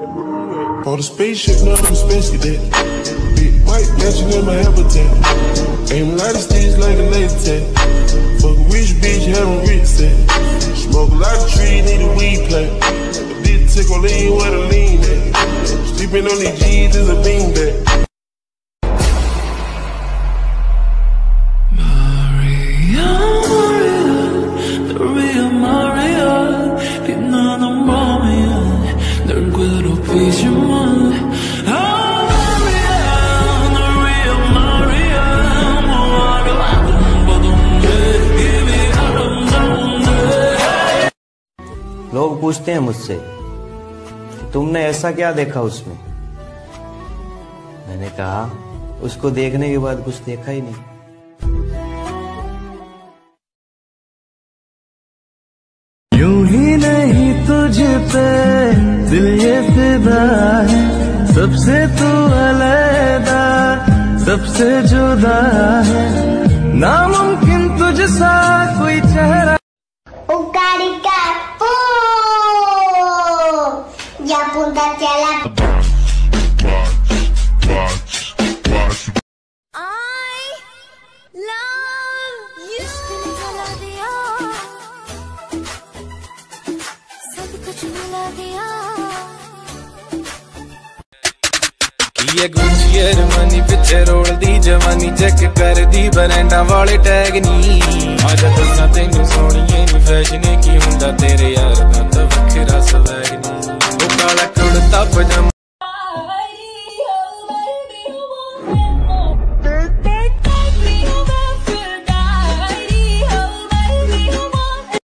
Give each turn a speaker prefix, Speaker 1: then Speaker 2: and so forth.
Speaker 1: On the spaceship, nothing special that. Big white mansion in my habitat. Aim a lot of sticks like a laser Fuck a rich bitch, have a rich set. Smoke a lot of trees, need a weed plant. A bitch tickle lean where the lean at. Sleeping on these G's is a beanbag.
Speaker 2: लोग पूछते हैं मुझसे तुमने ऐसा क्या देखा उसमें? मैंने कहा उसको देखने के बाद कुछ देखा ही नहीं.
Speaker 3: यूँ ही नहीं तुझ पे दिल ये फिदा है सबसे तू अलहदा सबसे जुदा है नामुमकिन तुझसा कोई चेहरा
Speaker 4: Ucarica, apúntate a la...
Speaker 5: I love you. सब कुछ मिला दिया
Speaker 6: ਕੀ ਹੈ ਗੁੱਚੀ ਅਰਮਾਨੀ ਪਿੱਛੇ ਰੋਲਦੀ, ਜਵਾਨੀ ਚੈੱਕ ਕਰਦੀ, ਬਰੈਂਡਾਂ ਵਾਲੇ ਟੈਗ ਨਹੀਂ ਅੱਜ ਦੱਸਾਂ ਤੈਨੂੰ ਸੋਹਣੀਏ ਨੀ ਫੈਸ਼ਨ ਕੀ ਹੁੰਦਾ, ਤੇਰੇ ਯਾਰ ਦਾ ਤਾਂ ਵੱਖਰਾ ਸਵੈਗ ਨਹੀਂ ਉਹ ਕਾਲਾ ਕੁੜਤਾ, ਪਜਾਮਾ